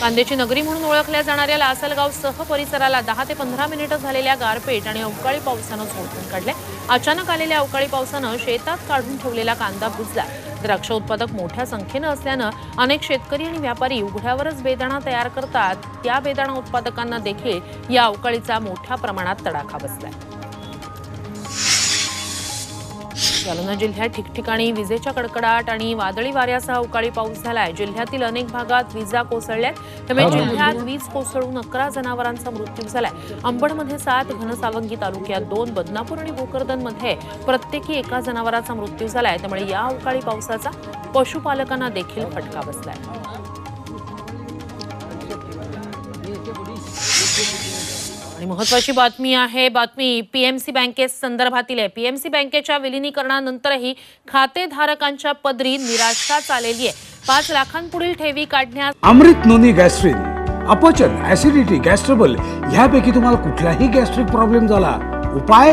कांद्याची नगरी म्हणून ओळखल्या जाणाऱ्या लासलगावसह परिसराला दहा ते पंधरा मिनिटं झालेल्या गारपेट आणि अवकाळी पावसानं झोडपून काढले. अचानक आलेल्या अवकाळी पावसानं शेतात काढून ठेवलेला कांदा भिजला द्राक्ष उत्पादक मोठ्या संख्येनं असल्यानं अनेक शेतकरी आणि व्यापारी उघड्यावरच बेदाणा तयार करतात. त्या बेदाणा उत्पादकांना देखील या अवकाळीचा मोठ्या प्रमाणात तडाखा बसलाय. जालना जिल्ह्यात ठिकठिकाणी विजेच्या कडकडाट आणि वादळी वाऱ्यासह अवकाळी पाऊस झालाय. जिल्ह्यातील अनेक भागात विजा कोसळल्यात. त्यामुळे जिल्ह्यात वीज कोसळून अकरा जनावरांचा मृत्यू झालाय. अंबडमध्ये सात घनसावंगी तालुक्यात दोन बदनापूर आणि भोकरदनमध्ये प्रत्येकी एका जनावराचा मृत्यू झालाय. त्यामुळे या अवकाळी पावसाचा पशुपालकांना देखील फटका बसलाय. आणि महत्वाची बातमी आहे बातमी पीएमसी बँके संदर्भातील आहे. पीएमसी बँकेच्या विलिनीकरणानंतरही खातेधारकांच्या पदरी निराशाच आलेली आहे. पाच लाखांपुढील ठेवी काढण्यास अमृत नोनी गॅस्ट्रिन अपचन ऍसिडिटी गॅस्ट्रबल ह्यापैकी तुम्हाला कुठलाही गॅस्ट्रिक प्रॉब्लेम झाला. उपाय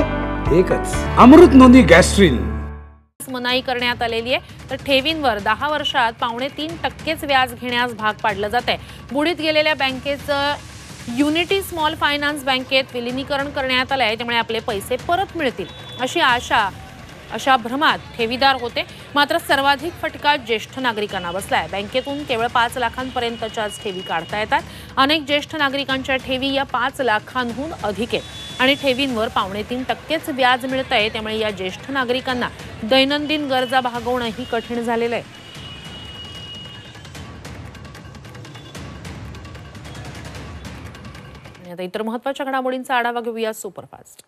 एकच अमृत नोनी गॅस्ट्रिन. मनाई करण्यात आलेली आहे. तर ठेवींवर दहा वर्षात पावणे तीन टक्केच व्याज घेण्यास भाग पाडलं जात आहे. बुडीत गेलेल्या बँकेचं युनिटी स्मॉल फायनान्स बँकेत विलिनीकरण करण्यात आलं आहे त्यामुळे आपले पैसे परत मिळतील अशी आशा अशा भ्रमात ठेवीदार होते. मात्र सर्वाधिक फटका ज्येष्ठ नागरिकांना बसलाय. बँकेतून केवळ पाच लाखांपर्यंतच्याच ठेवी काढता येतात. अनेक ज्येष्ठ नागरिकांच्या ठेवी या पाच लाखांहून अधिक आहेत. आणि ठेवींवर पावणे तीन टक्केच व्याज मिळत आहे त्यामुळे या ज्येष्ठ नागरिकांना दैनंदिन गरजा भागवणंही कठीण झालेलं आहे. आता इतर महत्त्वाच्या घडामोडींचा आढावा घेऊया सुपरफास्ट.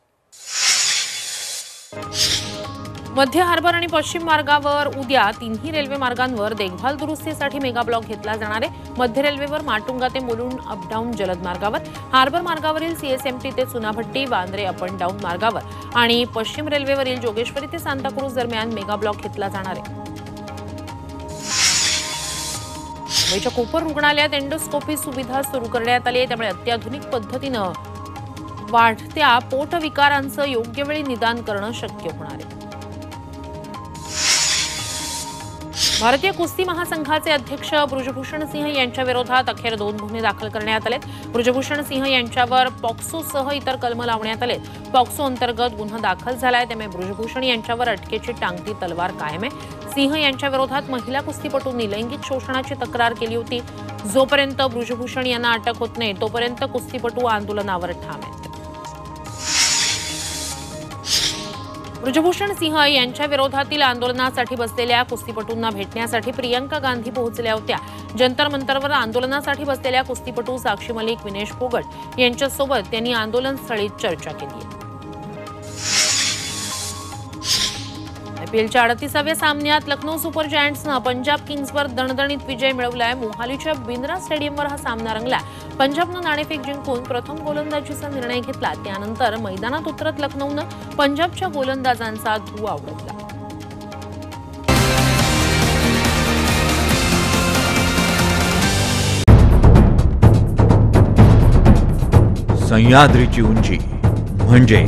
मध्य हार्बर आणि पश्चिम मार्गावर उद्या तिन्ही रेल्वे मार्गांवर देखभाल दुरुस्तीसाठी मेगा ब्लॉक घेतला जाणार आहे. मध्य रेल्वेवर माटुंगा ते मुलुंड अपडाऊन जलद मार्गावर हार्बर मार्गावरील सीएसएमटी ते Chunabhatti Vandre up and down मार्गावर आणि पश्चिम रेल्वेवरील जोगेश्वरी ते सांताक्रूज दरम्यान मेगा ब्लॉक घेतला जाणार आहे. मुंबईच्या कोपर रुग्णालयात एंडोस्कोपी सुविधा सुरू करण्यात आली आहे. त्यामुळे अत्याधुनिक पद्धतीनं वाढत्या पोटविकारांचं योग्य वेळी निदान करणं शक्य होणार आहे. भारतीय कुस्ती महासंघाचे अध्यक्ष ब्रुजभूषण सिंह यांच्या विरोधात अखेर दोन गुन्हे दाखल करण्यात आलेत. ब्रुजभूषण सिंह यांच्यावर पॉक्सोसह इतर कलम लावण्यात आले पॉक्सो अंतर्गत गुन्हा दाखल झालाय. त्यामुळे ब्रुजभूषण यांच्यावर अटकेची टांगती तलवार कायम आहे. सिंह यांच्या विरोधात महिला कुस्तीपटूंनी लैंगिक शोषणाची तक्रार केली होती. जोपर्यंत ब्रुजभूषण यांना अटक होत नाही तोपर्यंत कुस्तीपटू आंदोलनावर ठाम आहेत. ब्रजभूषण सिंह यांच्या विरोधातील आंदोलनासाठी बसलेल्या कुस्तीपटूंना भेटण्यासाठी प्रियंका गांधी पोहोचल्या होत्या. जंतर मंतरवर आंदोलनासाठी बसलेल्या कुस्तीपटू साक्षी मलिक विनेश फोगट यांच्यासोबत त्यांनी आंदोलनस्थळी चर्चा केली. आयपीएलच्या अडतीसाव्या सामन्यात लखनौ सुपर जायंट्सनं पंजाब किंग्सवर दणदणीत विजय मिळवलाय. मोहालीच्या बिंद्रा स्टेडियमवर हा सामना रंगला. पंजाबनं नाणेफेक जिंकून प्रथम गोलंदाजीचा निर्णय घेतला. त्यानंतर मैदानात उतरत लखनौनं पंजाबच्या गोलंदाजांचा धुवा उडवला. सह्याद्रीची उंची म्हणजे